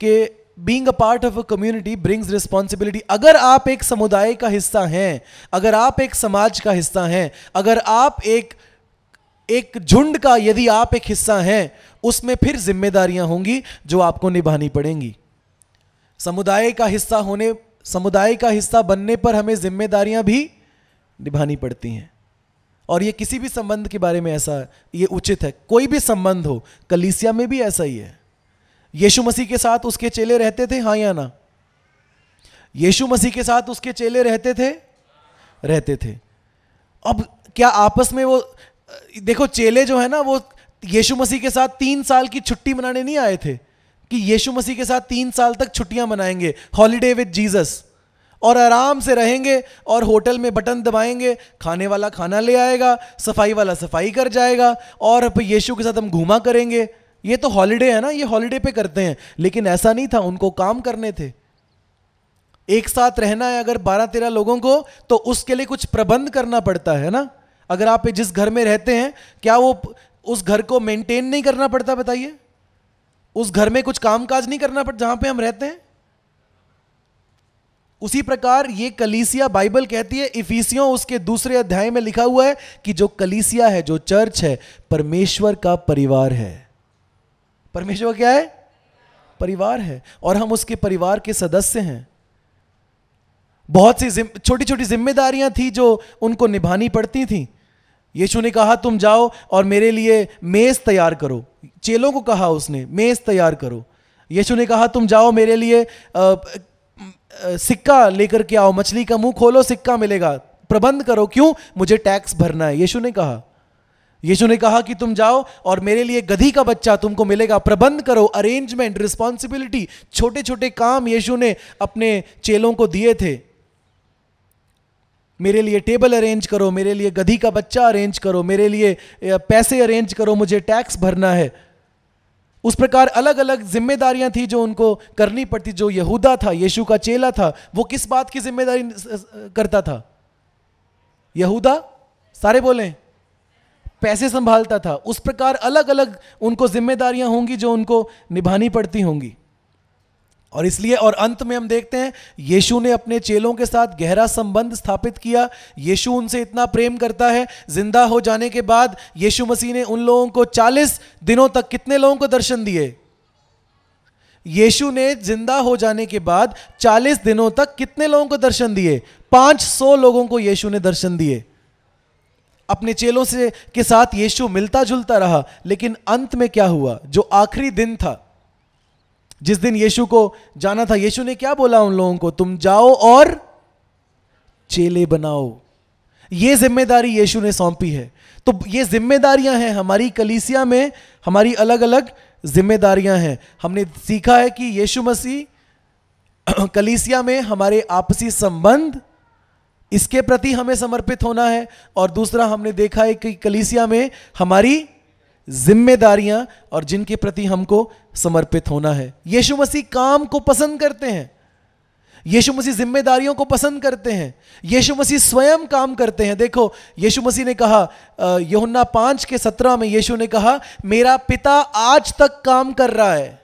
कि being a part of a community brings responsibility अगर आप एक समुदाय का हिस्सा हैं, अगर आप एक समाज का हिस्सा हैं, अगर आप एक एक झुंड का यदि आप एक हिस्सा हैं, उसमें फिर जिम्मेदारियाँ होंगी जो आपको निभानी पड़ेंगी। समुदाय का हिस्सा होने, समुदाय का हिस्सा बनने पर हमें जिम्मेदारियाँ भी निभानी पड़ती हैं। और ये किसी भी संबंध के बारे में ऐसा, ये उचित है। कोई भी संबंध हो, कलीसिया में भी ऐसा ही है। यीशु मसीह के साथ उसके चेले रहते थे हाँ या ना? यीशु मसीह के साथ उसके चेले रहते थे? रहते थे। अब क्या आपस में वो देखो, चेले जो है ना, वो यीशु मसीह के साथ तीन साल की छुट्टी मनाने नहीं आए थे कि यीशु मसीह के साथ तीन साल तक छुट्टियाँ मनाएँगे। हॉलीडे विद जीसस और आराम से रहेंगे और होटल में बटन दबाएँगे, खाने वाला खाना ले आएगा, सफ़ाई वाला सफ़ाई कर जाएगा और यीशु के साथ हम घूमा करेंगे। ये तो हॉलीडे है ना, ये हॉलीडे पे करते हैं। लेकिन ऐसा नहीं था, उनको काम करने थे। एक साथ रहना है अगर बारह तेरह लोगों को तो उसके लिए कुछ प्रबंध करना पड़ता है ना? अगर आप जिस घर में रहते हैं, क्या वो उस घर को मेंटेन नहीं करना पड़ता, बताइए? उस घर में कुछ कामकाज नहीं करना पड़ता जहाँ पे हम रहते हैं? उसी प्रकार ये कलीसिया बाइबल कहती है, इफिसियों उसके दूसरे अध्याय में लिखा हुआ है कि जो कलीसिया है, जो चर्च है, परमेश्वर का परिवार है। परमेश्वर क्या है? परिवार है। और हम उसके परिवार के सदस्य हैं। बहुत सी छोटी छोटी जिम्मेदारियाँ थी जो उनको निभानी पड़ती थी। यीशु ने कहा तुम जाओ और मेरे लिए मेज तैयार करो। चेलों को कहा उसने मेज तैयार करो। यीशु ने कहा तुम जाओ मेरे लिए आ, आ, सिक्का लेकर के आओ मछली का मुँह खोलो सिक्का मिलेगा। प्रबंध करो क्यों? मुझे टैक्स भरना है। यीशु ने कहा यीशु ने कहा कि तुम जाओ और मेरे लिए गधी का बच्चा तुमको मिलेगा। प्रबंध करो अरेंजमेंट रिस्पॉन्सिबिलिटी छोटे छोटे काम यीशु ने अपने चेलों को दिए थे। मेरे लिए टेबल अरेंज करो, मेरे लिए गधी का बच्चा अरेंज करो, मेरे लिए पैसे अरेंज करो, मुझे टैक्स भरना है। उस प्रकार अलग अलग जिम्मेदारियाँ थी जो उनको करनी पड़ती, जो यहूदा था, यीशु का चेला था, वो किस बात की ज़िम्मेदारी करता था? यहूदा? सारे बोले। पैसे संभालता था। उस प्रकार अलग अलग उनको जिम्मेदारियाँ होंगी जो उनको निभानी पड़ती होंगी। और इसलिए और अंत में हम देखते हैं, यीशु ने अपने चेलों के साथ गहरा संबंध स्थापित किया। यीशु उनसे इतना प्रेम करता है, ज़िंदा हो जाने के बाद यीशु मसीह ने उन लोगों को 40 दिनों तक कितने लोगों को दर्शन दिए? यीशु ने ज़िंदा हो जाने के बाद 40 दिनों तक कितने लोगों को दर्शन दिए? 500 लोगों को यीशु ने दर्शन दिए। अपने चेलों से, के साथ यीशु मिलता जुलता रहा, लेकिन अंत में क्या हुआ? जो आखिरी दिन था जिस दिन यीशु को जाना था, यीशु ने क्या बोला उन लोगों को? तुम जाओ और चेले बनाओ। ये ज़िम्मेदारी यीशु ने सौंपी है। तो ये जिम्मेदारियाँ हैं हमारी कलीसिया में, हमारी अलग अलग जिम्मेदारियाँ हैं। हमने सीखा है कि यीशु मसीह <clears throat> कलीसिया में हमारे आपसी संबंध, इसके प्रति हमें समर्पित होना है। और दूसरा हमने देखा है कि कलीसिया में हमारी जिम्मेदारियाँ और जिनके प्रति हमको समर्पित होना है। यीशु मसीह काम को पसंद करते हैं। यीशु मसीह जिम्मेदारियों को पसंद करते हैं। यीशु मसीह स्वयं काम करते हैं। देखो, यीशु मसीह ने कहा यहुन्ना पाँच के सत्रह में यीशु ने कहा, मेरा पिता आज तक काम कर रहा है।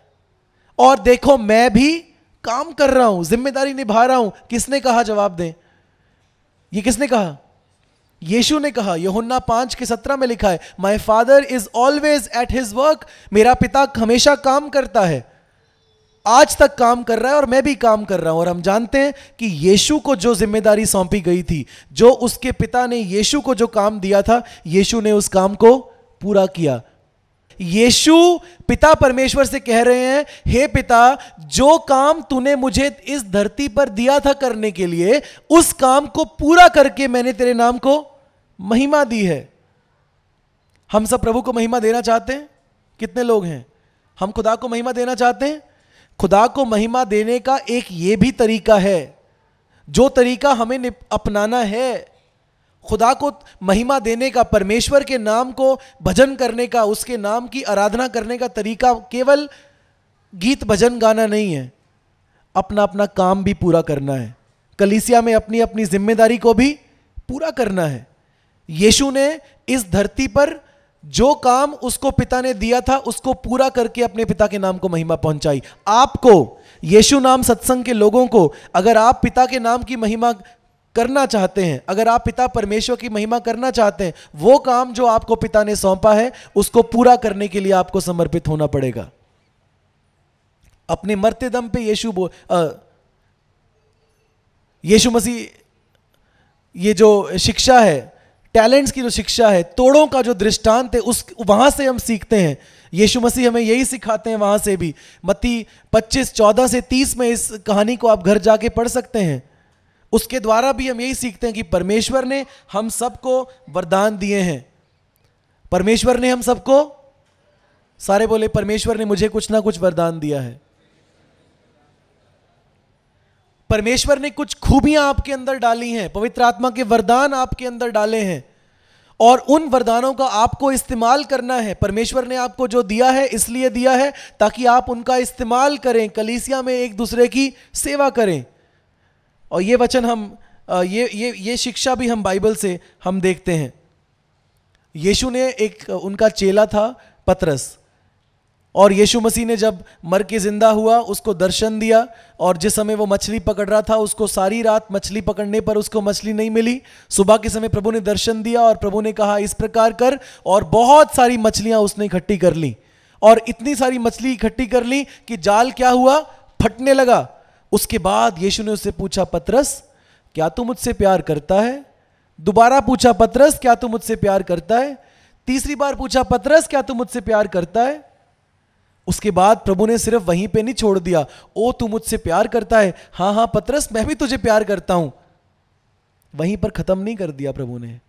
और देखो, मैं भी काम कर रहा हूँ, ज़िम्मेदारी निभा रहा हूँ। किसने कहा जवाब दें? ये किसने कहा? यीशु ने कहा, यहुन्ना पाँच के सत्रह में लिखा है my father is always at his work मेरा पिता हमेशा काम करता है। आज तक काम कर रहा है और मैं भी काम कर रहा हूँ। और हम जानते हैं कि यीशु को जो ज़िम्मेदारी सौंपी गई थी, जो उसके पिता ने यीशु को जो काम दिया था, यीशु ने उस काम को पूरा किया। यीशु पिता परमेश्वर से कह रहे हैं, हे पिता, जो काम तूने मुझे इस धरती पर दिया था करने के लिए, उस काम को पूरा करके मैंने तेरे नाम को महिमा दी है। हम सब प्रभु को महिमा देना चाहते हैं? कितने लोग हैं? हम खुदा को महिमा देना चाहते हैं? खुदा को महिमा देने का एक ये भी तरीका है। जो तरीका हमें अपनाना है खुदा को महिमा देने का, परमेश्वर के नाम को भजन करने का, उसके नाम की आराधना करने का तरीका केवल गीत भजन गाना नहीं है। अपना अपना काम भी पूरा करना है। कलीसिया में अपनी अपनी ज़िम्मेदारी को भी पूरा करना है। यीशु ने इस धरती पर जो काम उसको पिता ने दिया था, उसको पूरा करके अपने पिता के नाम को महिमा पहुंचाई। आपको, यीशु नाम सत्संग के लोगों को, अगर आप पिता के नाम की महिमा करना चाहते हैं, अगर आप पिता परमेश्वर की महिमा करना चाहते हैं, वो काम जो आपको पिता ने सौंपा है, उसको पूरा करने के लिए आपको समर्पित होना पड़ेगा। अपने मरते दम पे यीशु बो यीशु मसीह, ये जो शिक्षा है, टैलेंट्स की जो शिक्षा है, तोड़ों का जो दृष्टांत है, उस, वहाँ से हम सीखते हैं। यीशु मसीह हमें यही सिखाते हैं वहाँ से भी। मत्ती 25 14 से 30 में इस कहानी को आप घर जाके पढ़ सकते हैं। उसके द्वारा भी हम यही सीखते हैं कि परमेश्वर ने हम सबको वरदान दिए हैं। परमेश्वर ने हम सबको? सारे बोले, परमेश्वर ने मुझे कुछ ना कुछ वरदान दिया है। परमेश्वर ने कुछ खूबियाँ आपके अंदर डाली हैं, पवित्र आत्मा के वरदान आपके अंदर डाले हैं, और उन वरदानों का आपको इस्तेमाल करना है। परमेश्वर ने आपको जो दिया है, इसलिए दिया है ताकि आप उनका इस्तेमाल करें, कलीसिया में एक दूसरे की सेवा करें। और ये वचन हम ये ये ये शिक्षा भी हम बाइबल से हम देखते हैं। यीशु ने एक, उनका चेला था पतरस। और यीशु मसीह ने जब मर के ज़िंदा हुआ, उसको दर्शन दिया, और जिस समय वो मछली पकड़ रहा था, उसको सारी रात मछली पकड़ने पर उसको मछली नहीं मिली। सुबह के समय प्रभु ने दर्शन दिया और प्रभु ने कहा, इस प्रकार कर। और बहुत सारी मछलियाँ उसने इकट्ठी कर ली। और इतनी सारी मछली इकट्ठी कर ली कि जाल क्या हुआ? फटने लगा। उसके बाद यीशु ने उससे पूछा, पतरस, क्या तू मुझसे प्यार करता है? दोबारा पूछा, पतरस, क्या तू मुझसे प्यार करता है? तीसरी बार पूछा, पतरस, क्या तू मुझसे प्यार करता है? उसके बाद प्रभु ने सिर्फ़ वहीं पे नहीं छोड़ दिया, ओ, तू मुझसे प्यार करता है? हाँ हाँ, पतरस, मैं भी तुझे प्यार करता हूँ। वहीं पर खत्म नहीं कर दिया प्रभु ने।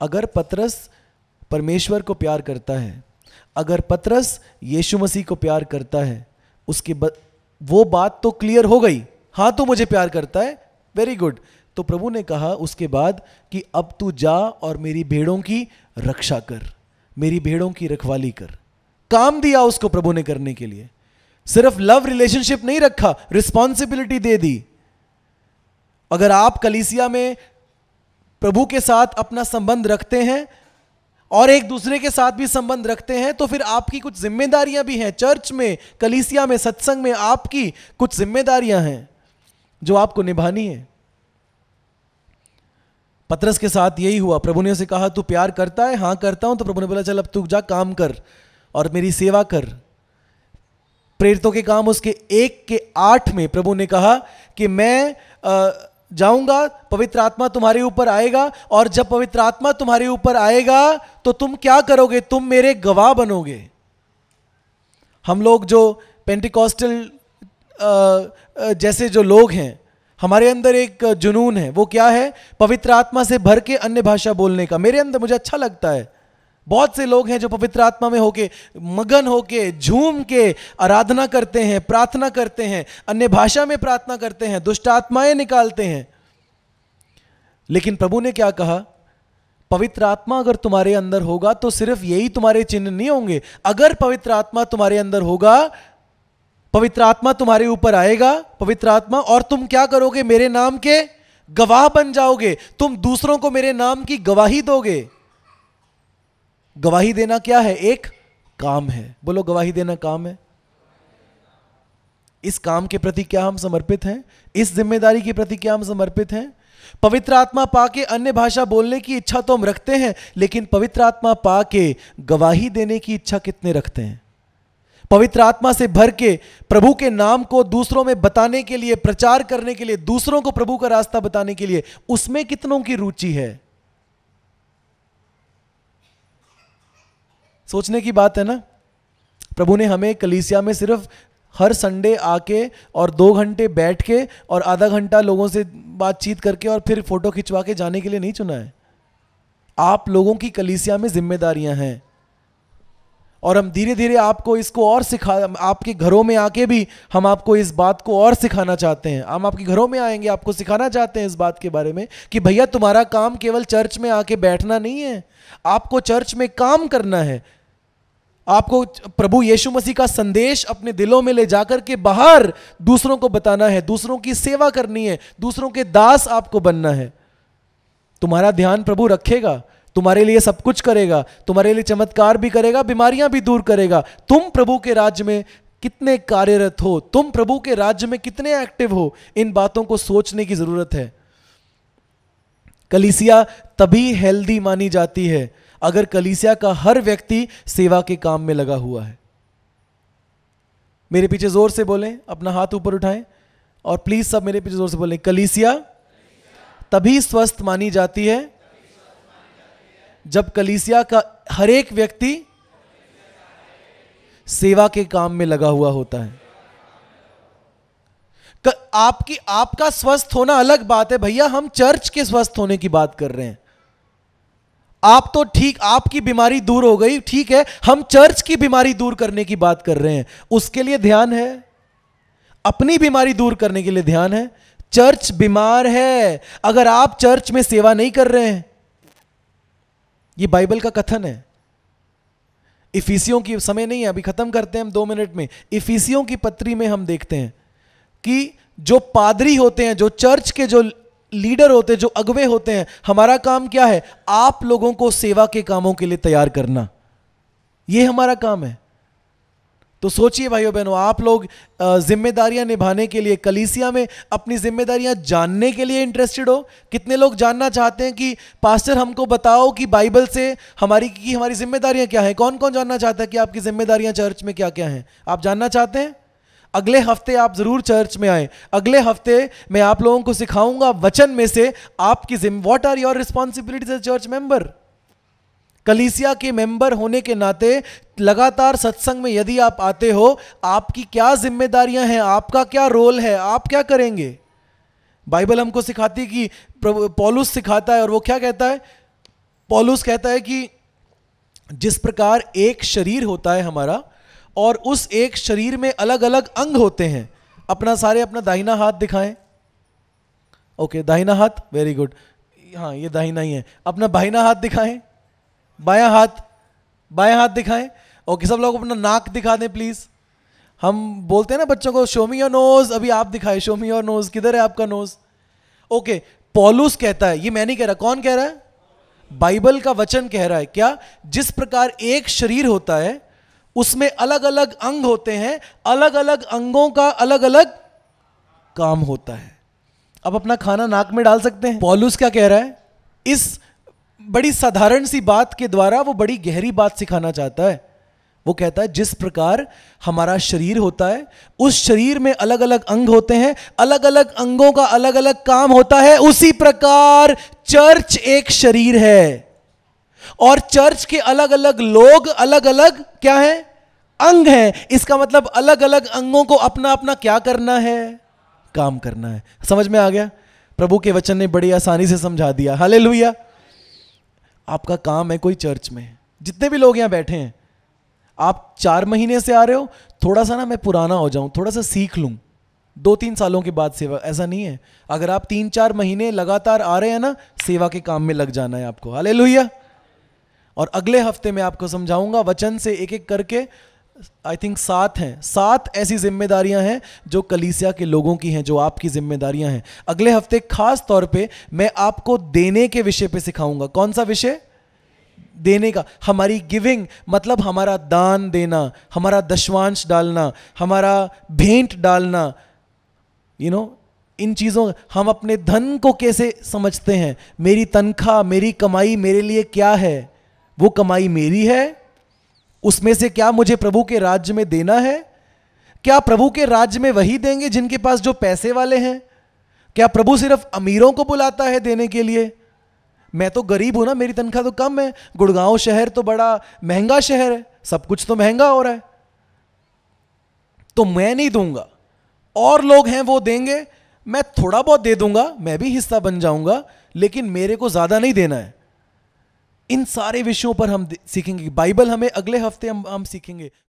अगर पतरस परमेश्वर को प्यार करता है, अगर पतरस यीशु मसीह को प्यार करता है, उसके वो बात तो क्लियर हो गई। हाँ तो मुझे प्यार करता है। वेरी गुड तो प्रभु ने कहा उसके बाद कि अब तू जा और मेरी भेड़ों की रक्षा कर, मेरी भेड़ों की रखवाली कर। काम दिया उसको प्रभु ने करने के लिए। सिर्फ़ लव रिलेशनशिप नहीं रखा रिस्पॉन्सिबिलिटी दे दी। अगर आप कलीसिया में प्रभु के साथ अपना संबंध रखते हैं और एक दूसरे के साथ भी संबंध रखते हैं तो फिर आपकी कुछ जिम्मेदारियाँ भी हैं। चर्च में, कलीसिया में, सत्संग में आपकी कुछ जिम्मेदारियाँ हैं, जो आपको निभानी है। पत्रस के साथ यही हुआ। प्रभु ने उसे कहा, तू प्यार करता है? हाँ करता हूँ। तो प्रभु ने बोला, चल, अब तू जा, काम कर और मेरी सेवा कर। प्रेरितों के काम उसके एक के आठ में प्रभु ने कहा कि मैं जाऊँगा, पवित्र आत्मा तुम्हारे ऊपर आएगा और जब पवित्र आत्मा तुम्हारे ऊपर आएगा तो तुम क्या करोगे? तुम मेरे गवाह बनोगे। हम लोग जो पेंटिकॉस्टल जैसे जो लोग हैं, हमारे अंदर एक जुनून है। वो क्या है? पवित्र आत्मा से भर के अन्य भाषा बोलने का। मेरे अंदर मुझे अच्छा लगता है। बहुत से लोग हैं जो पवित्र आत्मा में होके, मगन होके, झूम के आराधना करते हैं, प्रार्थना करते हैं, अन्य भाषा में प्रार्थना करते हैं, दुष्ट आत्माएँ निकालते हैं। लेकिन प्रभु ने क्या कहा? पवित्र आत्मा अगर तुम्हारे अंदर होगा तो सिर्फ़ यही तुम्हारे चिन्ह नहीं होंगे। अगर पवित्र आत्मा तुम्हारे अंदर होगा, पवित्र आत्मा तुम्हारे ऊपर आएगा, पवित्र आत्मा, और तुम क्या करोगे? मेरे नाम के गवाह बन जाओगे। तुम दूसरों को मेरे नाम की गवाही दोगे। गवाही देना क्या है? एक काम है। बोलो, गवाही देना काम है? इस काम के प्रति क्या हम समर्पित हैं? इस ज़िम्मेदारी के प्रति क्या हम समर्पित हैं? पवित्र आत्मा पाके अन्य भाषा बोलने की इच्छा तो हम रखते हैं, लेकिन पवित्र आत्मा पाके गवाही देने की इच्छा कितने रखते हैं? पवित्र आत्मा से भर के प्रभु के नाम को दूसरों में बताने के लिए, प्रचार करने के लिए, दूसरों को प्रभु का रास्ता बताने के लिए, उसमें कितनों की रुचि है? सोचने की बात है ना? प्रभु ने हमें कलीसिया में सिर्फ़ हर संडे आके और दो घंटे बैठ के और आधा घंटा लोगों से बातचीत करके और फिर फ़ोटो खिंचवा के जाने के लिए नहीं चुना है। आप लोगों की कलीसिया में जिम्मेदारियाँ हैं। और हम धीरे धीरे आपको इसको और सिखा, आपके घरों में आके भी हम आपको इस बात को और सिखाना चाहते हैं। हम आपके घरों में आएँगे, आपको सिखाना चाहते हैं इस बात के बारे में कि भैया तुम्हारा काम केवल चर्च में आके बैठना नहीं है। आपको चर्च में काम करना है। आपको प्रभु यीशु मसीह का संदेश अपने दिलों में ले जाकर के बाहर दूसरों को बताना है, दूसरों की सेवा करनी है, दूसरों के दास आपको बनना है। तुम्हारा ध्यान प्रभु रखेगा, तुम्हारे लिए सब कुछ करेगा, तुम्हारे लिए चमत्कार भी करेगा, बीमारियाँ भी दूर करेगा। तुम प्रभु के राज्य में कितने कार्यरत हो, तुम प्रभु के राज्य में कितने एक्टिव हो, इन बातों को सोचने की ज़रूरत है। कलिसिया तभी हेल्दी मानी जाती है अगर कलीसिया का हर व्यक्ति सेवा के काम में लगा हुआ है। मेरे पीछे ज़ोर से बोलें, अपना हाथ ऊपर उठाएँ, और प्लीज़ सब मेरे पीछे ज़ोर से बोलें, कलीसिया, तभी स्वस्थ मानी जाती है जब कलीसिया का हर एक व्यक्ति सेवा के काम में लगा हुआ होता है। आपकी, आपका स्वस्थ होना अलग बात है, भैया, हम चर्च के स्वस्थ होने की बात कर रहे हैं। आप तो ठीक, आपकी बीमारी दूर हो गई, ठीक है, हम चर्च की बीमारी दूर करने की बात कर रहे हैं। उसके लिए ध्यान है। अपनी बीमारी दूर करने के लिए ध्यान है। चर्च बीमार है। अगर आप चर्च में सेवा नहीं कर रहे हैं यह बाइबल का कथन है। इफिसियों की समय नहीं है, अभी खत्म करते हैं हम दो मिनट में। इफिसियों की पत्री में हम देखते हैं कि जो पादरी होते हैं, जो चर्च के जो लीडर होते हैं जो अगवे होते हैं, हमारा काम क्या है? आप लोगों को सेवा के कामों के लिए तैयार करना। यह हमारा काम है। तो सोचिए भाइयों बहनों, आप लोग जिम्मेदारियाँ निभाने के लिए, कलीसिया में अपनी जिम्मेदारियाँ जानने के लिए इंटरेस्टेड हो। कितने लोग जानना चाहते हैं कि, पास्टर, हमको बताओ कि बाइबल से हमारी, की हमारी जिम्मेदारियाँ क्या हैं? कौन कौन जानना चाहता है कि आपकी जिम्मेदारियाँ चर्च में क्या क्या हैं? आप जानना चाहते हैं? अगले हफ़्ते आप ज़रूर चर्च में आए। अगले हफ़्ते मैं आप लोगों को सिखाऊँगा वचन में से आपकी gym what are your responsibilities as church member कलीसिया के मेंबर होने के नाते लगातार सत्संग में यदि आप आते हो, आपकी क्या जिम्मेदारियाँ हैं, आपका क्या रोल है, आप क्या करेंगे? बाइबल हमको सिखाती कि पॉलुस सिखाता है और वो क्या कहता है? पॉलुस कहता है कि जिस प्रकार एक शरीर होता है हमारा और उस एक शरीर में अलग अलग अंग होते हैं। अपना सारे अपना दाहिना हाथ दिखाएँ। ओके दाहिना हाथ वेरी गुड हाँ ये दाहिना ही है। अपना बाहिना हाथ दिखाएँ। बाया हाथ बाया हाथ दिखाएँ। ओके सब लोग अपना नाक दिखा दें प्लीज़ हम बोलते हैं ना बच्चों को शोमी और नोज़ अभी आप दिखाए शोमी और नोज़ किधर है आपका नोज़ ओके पॉलूस कहता है। ये मैं नहीं कह रहा, कौन कह रहा है? बाइबल का वचन कह रहा है। क्या? जिस प्रकार एक शरीर होता है उसमें अलग अलग अंग होते हैं अलग अलग अंगों का अलग अलग काम होता है। अब अपना खाना नाक में डाल सकते हैं। पॉलूस क्या कह रहा है? इस बड़ी साधारण सी बात के द्वारा वो बड़ी गहरी बात सिखाना चाहता है। वो कहता है, जिस प्रकार हमारा शरीर होता है, उस शरीर में अलग अलग अंग होते हैं अलग अलग अंगों का अलग अलग काम होता है, उसी प्रकार चर्च एक शरीर है। और चर्च के अलग अलग लोग अलग अलग क्या है? अंग हैं। इसका मतलब अलग अलग अंगों को अपना अपना क्या करना है? काम करना है। समझ में आ गया? प्रभु के वचन ने बड़ी आसानी से समझा दिया। हाले आपका काम है कोई चर्च में। जितने भी लोग यहाँ बैठे हैं, आप चार महीने से आ रहे हो, थोड़ा सा ना मैं पुराना हो जाऊँ, थोड़ा सा सीख लूँ। दो तीन सालों के बाद सेवा, ऐसा नहीं है। अगर आप तीन चार महीने लगातार आ रहे हैं ना, सेवा के काम में लग जाना है आपको। हाले और अगले हफ़्ते में आपको समझाऊँगा वचन से एक एक करके आई थिंक सात हैं। सात ऐसी जिम्मेदारियाँ हैं जो कलीसिया के लोगों की हैं जो आपकी जिम्मेदारियाँ हैं। अगले हफ़्ते खास तौर पे मैं आपको देने के विषय पे सिखाऊँगा। कौन सा विषय? देने का। हमारी गिविंग मतलब हमारा दान देना हमारा दशवांश डालना हमारा भेंट डालना। यू you नो know, इन चीज़ों हम अपने धन को कैसे समझते हैं? मेरी तनख्वाह मेरी कमाई मेरे लिए क्या है? वो कमाई मेरी है, उसमें से क्या मुझे प्रभु के राज्य में देना है? क्या प्रभु के राज्य में वही देंगे जिनके पास जो पैसे वाले हैं? क्या प्रभु सिर्फ़ अमीरों को बुलाता है देने के लिए? मैं तो गरीब हूँ ना, मेरी तनख्वाह तो कम है। गुड़गांव शहर तो बड़ा महँगा शहर है, सब कुछ तो महँगा हो रहा है। तो मैं नहीं दूँगा। और लोग हैं वो देंगे, मैं थोड़ा बहुत दे दूँगा, मैं भी हिस्सा बन जाऊँगा, लेकिन मेरे को ज़्यादा नहीं देना है। इन सारे विषयों पर हम सीखेंगे बाइबल हमें अगले हफ़्ते हम हम सीखेंगे।